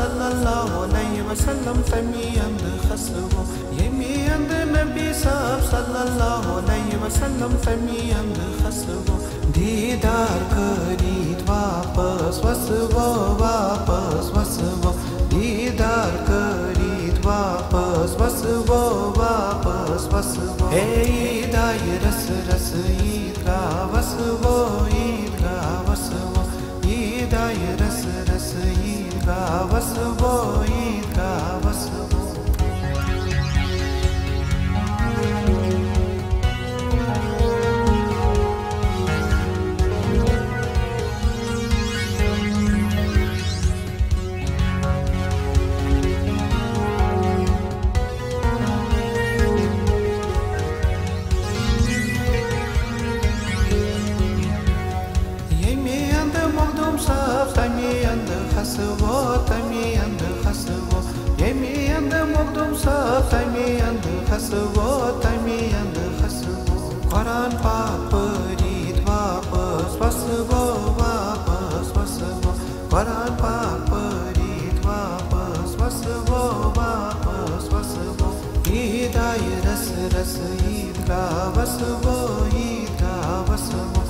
sallallahu aleyhi ve sellem femiyandı hasbu yemiyandı nebi sahab sallallahu aleyhi ve sellem femiyandı hasbu didar karit vapas vasvo vapas vasvo didar karit vapas vasvo vapas vasvo ey day ras ras eid ka vasvo eid ka day ras ras eid का वसवो сафтамиянды хасыго тамиянды хасыго эмиянды мокдум сафтамиянды хасыго тамиянды хасыго Коран папы рит вапы спасыго вапы спасыго Коран папы рит вапы спасыго вапы спасыго Идай рас рас идга васыго идга васыго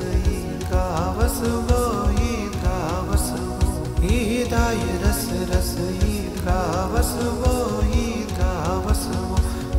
रसै कावस वीतावस गी दाय रस रसई वसवो वीका वसु